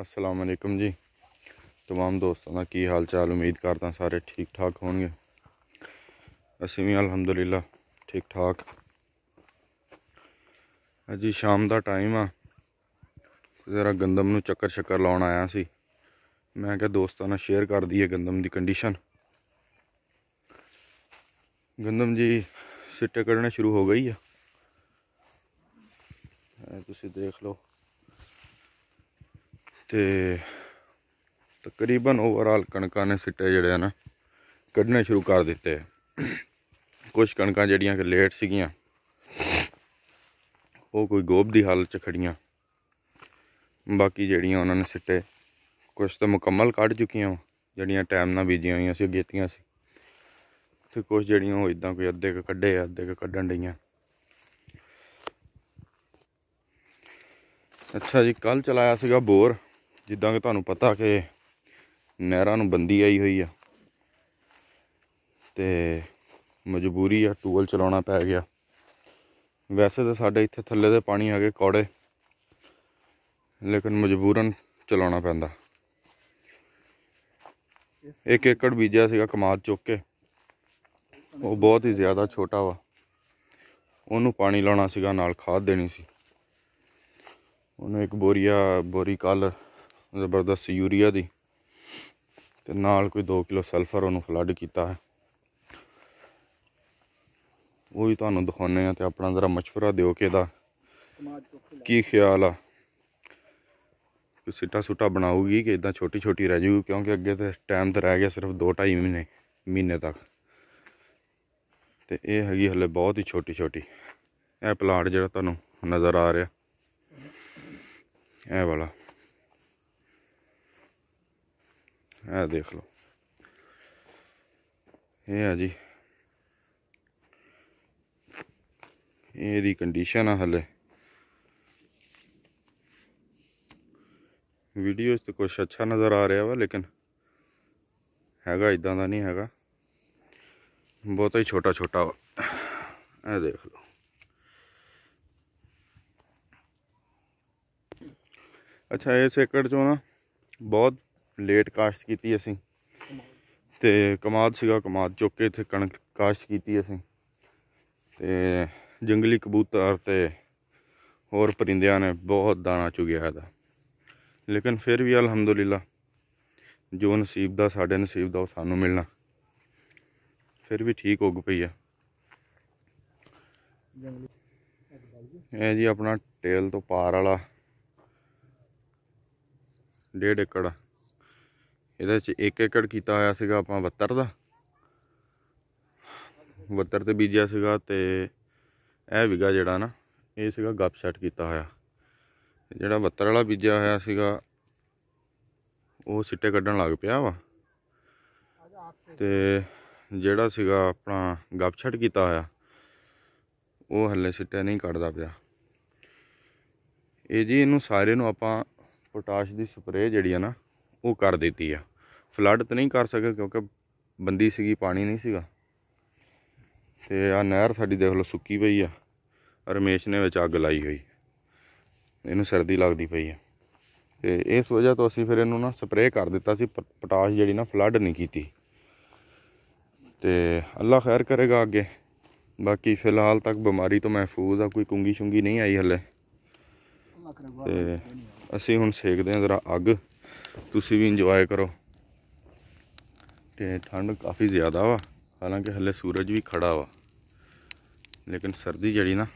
ਅਸਲਾਮ ਅਲੈਕਮ ਜੀ तमाम ਦੋਸਤਾਂ ਦਾ ਕੀ ਹਾਲ ਚਾਲ ਉਮੀਦ ਕਰਦਾ ਸਾਰੇ ਠੀਕ ਠਾਕ ਹੋਣਗੇ ਅਸੀਂ ਵੀ ਅਲਹਮਦੁਲਿਲਾ ਠੀਕ ਠਾਕ ਅਜੀ ਸ਼ਾਮ ਦਾ ਟਾਈਮ ਆ ਜ਼ਰਾ ਗੰਦਮ ਨੂੰ ਚੱਕਰ ਚੱਕਰ ਲਾਉਣ ਆਇਆ ਸੀ ਮੈਂ ਕਿਹਾ ਦੋਸਤਾਂ ਨਾਲ ਸ਼ੇਅਰ ਕਰ ਦਈਏ ਗੰਦਮ ਦੀ ਕੰਡੀਸ਼ਨ ਗੰਦਮ ਜੀ ਸਿੱਟੇ ਕੱਢਣੇ ਸ਼ੁਰੂ ਹੋ ਗਈ ਆ ਇਹ ਤੁਸੀਂ ਦੇਖ ਲਓ ਤੇ ਤਕਰੀਬਨ ਓਵਰਆਲ ਕਣਕਾਂ ਨੇ ਸਿੱਟੇ ਜਿਹੜੇ ਆ ਨਾ ਕੱਢਣੇ ਸ਼ੁਰੂ ਕਰ ਦਿੱਤੇ ਕੁਝ ਕਣਕਾਂ ਜਿਹੜੀਆਂ ਕਿ ਲੇਟ ਸੀਗੀਆਂ ਉਹ ਕੋਈ ਗੋਬ ਦੀ ਹਾਲਤ 'ਚ ਖੜੀਆਂ। ਬਾਕੀ ਜਿਹੜੀਆਂ ਉਹਨਾਂ ਨੇ ਸਿੱਟੇ ਕੁਝ ਤਾਂ ਮੁਕੰਮਲ ਕੱਢ ਚੁੱਕੀਆਂ ਵਾਂ, ਜਿਹੜੀਆਂ ਟਾਈਮ ਨਾਲ ਬੀਜੀਆਂ ਹੋਈਆਂ ਸੀ ਗੇਤੀਆਂ ਸੀ। ਤੇ ਕੁਝ ਜਿਹੜੀਆਂ ਉਹ ਇਦਾਂ ਕੋਈ ਅੱਧੇ ਕੁ ਕੱਢੇ ਅੱਧੇ ਕੁ ਕੱਢਣ ਡਈਆਂ। ਅੱਛਾ ਜੀ ਕੱਲ ਚਲਾਇਆ ਸੀਗਾ ਬੋਰ। ਜਿੱਦਾਂ ਕਿ ਤੁਹਾਨੂੰ ਪਤਾ ਕਿ ਨਹਿਰਾਂ ਨੂੰ ਬੰਦੀ ਆਈ ਹੋਈ ਆ ਤੇ ਮਜਬੂਰੀ ਆ, ਟੂਲ ਚਲਾਉਣਾ ਪੈ ਗਿਆ। ਵੈਸੇ ਤਾਂ ਸਾਡੇ ਇੱਥੇ ਥੱਲੇ ਦੇ ਪਾਣੀ ਹੈਗੇ ਕੌੜੇ, ਲੇਕਿਨ ਮਜਬੂਰਨ ਚਲਾਉਣਾ ਪੈਂਦਾ। ਇੱਕ ਏਕੜ ਬੀਜਿਆ ਸੀਗਾ ਕਮਾਦ ਚੁੱਕ ਕੇ। ਉਹ ਬਹੁਤ ਹੀ ਜ਼ਿਆਦਾ ਛੋਟਾ ਵਾ। ਉਹਨੂੰ ਪਾਣੀ ਲਾਉਣਾ ਸੀਗਾ, ਨਾਲ ਖਾਦ ਦੇਣੀ ਸੀ। ਉਹਨੂੰ ਇੱਕ ਬੋਰੀਆ, ਬੋਰੀ ਕੱਲ ਜ਼ਬਰਦਸਤ ਯੂਰੀਆ ਦੀ ਤੇ ਨਾਲ ਕੋਈ 2 ਕਿਲੋ ਸਲਫਰ ਉਹਨੂੰ ਫਲੱਡ ਕੀਤਾ ਹੈ। ਉਹ ਵੀ ਤੁਹਾਨੂੰ ਦਿਖਾਉਨੇ ਆ ਤੇ ਆਪਣਾ ਜ਼ਰਾ ਮਸ਼ਵਰਾ ਦਿਓ ਕਿ ਇਹਦਾ ਕੀ ਖਿਆਲ ਆ। ਕੋਈ ਸਿੱਟਾ ਸੁੱਟਾ ਬਣਾਊਗੀ ਕਿ ਇਦਾਂ ਛੋਟੀ ਛੋਟੀ ਰਹਿ ਜੂ ਕਿਉਂਕਿ ਅੱਗੇ ਤੇ ਟਾਈਮ ਤਾਂ ਰਹਿ ਗਿਆ ਸਿਰਫ 2.5 ਮਹੀਨੇ ਮਹੀਨੇ ਤੱਕ। ਤੇ ਇਹ ਹੈਗੀ ਹਲੇ ਬਹੁਤ ਹੀ ਛੋਟੀ ਛੋਟੀ। ਇਹ ਪਲਾਂਟ ਜਿਹੜਾ ਤੁਹਾਨੂੰ ਨਜ਼ਰ ਆ ਰਿਹਾ, ਇਹ ਵਾਲਾ। ਇਹ ਦੇਖ ਲਓ। ਇਹ ਆ ਜੀ। ਇਹਦੀ ਕੰਡੀਸ਼ਨ ਆ ਹਲੇ। ਵੀਡੀਓ 'ਚ ਤਾਂ ਕੁਛ ਅੱਛਾ ਨਜ਼ਰ ਆ ਰਿਹਾ ਵਾ, ਲੇਕਿਨ ਹੈਗਾ ਇਦਾਂ ਦਾ ਨਹੀਂ ਹੈਗਾ। ਬਹੁਤਾ ਹੀ ਛੋਟਾ ਛੋਟਾ ਵਾ। ਇਹ ਦੇਖ ਲਓ। ਅੱਛਾ ਇਸ ਏਕੜ ਚੋਂ ਨਾ ਬਹੁਤ ਲੇਟ ਕਾਸ਼ਤ ਕੀਤੀ ਅਸੀਂ। ਤੇ ਕਮਾਦ ਸੀਗਾ, ਕਮਾਦ ਚੁੱਕ ਕੇ ਇੱਥੇ ਕਣਕ ਕਾਸ਼ਤ ਕੀਤੀ ਅਸੀਂ। ਤੇ ਜੰਗਲੀ ਕਬੂਤਰ ਤੇ ਹੋਰ ਪਰਿੰਦਿਆਂ ਨੇ ਬਹੁਤ ਦਾਣਾ ਚੁਗਿਆ ਇਹਦਾ। ਲੇਕਿਨ ਫਿਰ ਵੀ ਅਲਹਮਦੁਲਿਲਾ, ਜੋ ਨਸੀਬ ਦਾ ਸਾਡੇ ਨਸੀਬ ਦਾ ਉਹ ਸਾਨੂੰ ਮਿਲਣਾ। ਫਿਰ ਵੀ ਠੀਕ ਉੱਗ ਪਈ ਆ। ਇਹ ਜੀ ਆਪਣਾ ਟੇਲ ਤੋਂ ਪਾਰ ਵਾਲਾ, ਡੇਢ ਏਕੜ ਇਹਦੇ ਚ 1 ਏਕੜ ਕੀਤਾ ਹੋਇਆ ਸੀਗਾ ਆਪਾਂ 72 ਦਾ। 72 ਤੇ ਬੀਜਿਆ ਸੀਗਾ ਤੇ ਇਹ ਵਿਗਾ ਜਿਹੜਾ ਨਾ, ਇਹ ਸੀਗਾ ਗੱਪਸ਼ਟ ਕੀਤਾ ਹੋਇਆ। ਜਿਹੜਾ 72 ਵਾਲਾ ਬੀਜਿਆ ਹੋਇਆ ਸੀਗਾ, ਉਹ ਸਿੱਟੇ ਕੱਢਣ ਲੱਗ ਪਿਆ ਵਾ। ਤੇ ਜਿਹੜਾ ਸੀਗਾ ਆਪਣਾ ਗੱਪ ਕੀਤਾ ਹੋਇਆ, ਉਹ ਹੱਲੇ ਸਿੱਟੇ ਨਹੀਂ ਕੱਢਦਾ ਪਿਆ। ਇਹ ਜੀ ਇਹਨੂੰ ਸਾਰੇ ਨੂੰ ਆਪਾਂ ਪੋਟਾਸ਼ ਦੀ ਸਪਰੇਅ ਜਿਹੜੀ ਆ ਨਾ, ਉਹ ਕਰ ਦਿੱਤੀ ਆ। ਫਲੱਡ ਤਾਂ ਨਹੀਂ ਕਰ ਸਕੇ ਕਿਉਂਕਿ ਬੰਦੀ ਸੀਗੀ, ਪਾਣੀ ਨਹੀਂ ਸੀਗਾ। ਤੇ ਆ ਨਹਿਰ ਸਾਡੀ ਦੇਖ ਲਓ ਸੁੱਕੀ ਪਈ ਆ, ਰਮੇਸ਼ ਨੇ ਵਿੱਚ ਅੱਗ ਲਾਈ ਹੋਈ। ਇਹਨੂੰ ਸਰਦੀ ਲੱਗਦੀ ਪਈ ਆ। ਤੇ ਇਸ ਵਜ੍ਹਾ ਤੋਂ ਅਸੀਂ ਫਿਰ ਇਹਨੂੰ ਨਾ ਸਪਰੇਅ ਕਰ ਦਿੱਤਾ ਸੀ ਪਟਾਸ਼ ਜਿਹੜੀ ਨਾ ਫਲੱਡ ਨਹੀਂ ਕੀਤੀ। ਤੇ ਅੱਲਾ ਖੈਰ ਕਰੇਗਾ ਅੱਗੇ। ਬਾਕੀ ਫਿਲਹਾਲ ਤੱਕ ਬਿਮਾਰੀ ਤੋਂ ਮਹਿਫੂਜ਼ ਆ, ਕੋਈ ਕੁੰਗੀ ਸ਼ੁੰਗੀ ਨਹੀਂ ਆਈ ਹਲੇ। ਤੇ ਅਸੀਂ ਹੁਣ ਸੇਕਦੇ ਹਾਂ ਜ਼ਰਾ ਅੱਗ। ਤੁਸੀਂ ਵੀ ਇੰਜੋਏ ਕਰੋ। ਤੇ ਠੰਡ ਕਾਫੀ ਜ਼ਿਆਦਾ ਵਾ। ਹਾਲਾਂਕਿ ਹਲੇ ਸੂਰਜ ਵੀ ਖੜਾ ਵਾ। ਲੇਕਿਨ ਸਰਦੀ ਜਿਹੜੀ ਨਾ,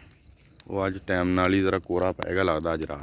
ਉਹ ਅੱਜ ਟਾਈਮ ਨਾਲ ਹੀ ਜ਼ਰਾ ਕੋਰਾ ਪਏਗਾ ਲੱਗਦਾ ਅੱਜ ਰਾਤ।